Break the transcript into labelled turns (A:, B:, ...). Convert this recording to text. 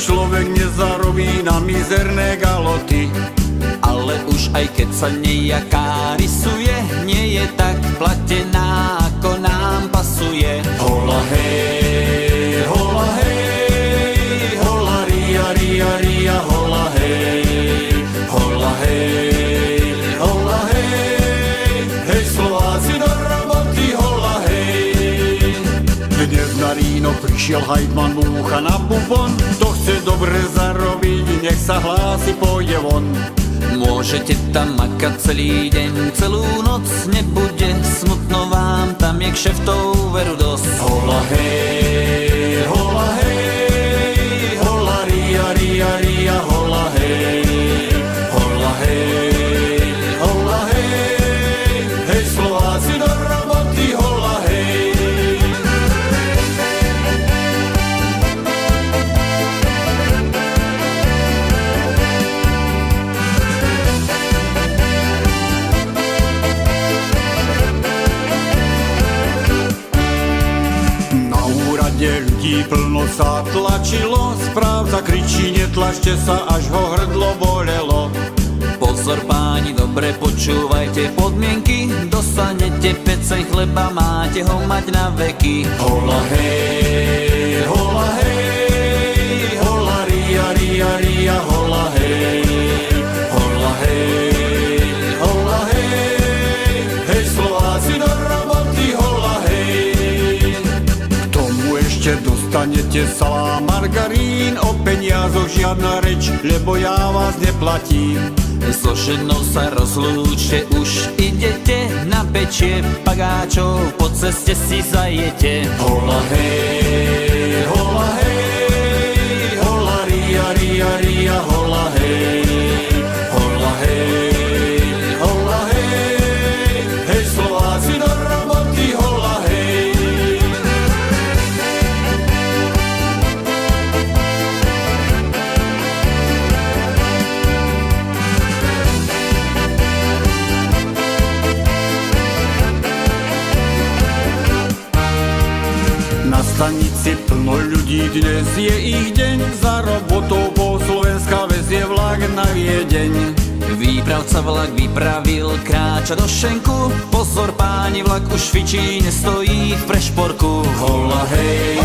A: človek nezarobí na mizerné galoty.
B: Ale už aj keď sa nejaká rysuje, nie je tak platená, ako nám pasuje.
A: Hola hej, Prišiel hajtman múcha na bubon, to chce dobre zarobiť, nech sa hlási, pôjde von.
B: Môžete tam makať celý deň, celú noc nebude smutno vám, tam je kšeftov veru dosť.
A: Hola hej, sa tlačilo, správca kričí, netlačte sa, až ho hrdlo bolelo.
B: Pozor páni, dobre počúvajte podmienky, dostanete peceň chleba, máte ho mať na veky.
A: Hola hej, dostanete salá margarín, o peniazoch žiadna reč, lebo ja vás neplatím.
B: So ženou sa rozlúčte, už idete na pečie pagáčov, po ceste si zajete.
A: Hola hej, hola hej, stanici plno ľudí, dnes je ich deň, za robotou po Slovenska vezie vlak na Viedeň.
B: Výpravca vlak vypravil, kráča do šenku, pozor páni, vlak už fičí, nestojí v prešporku.
A: Hola hej,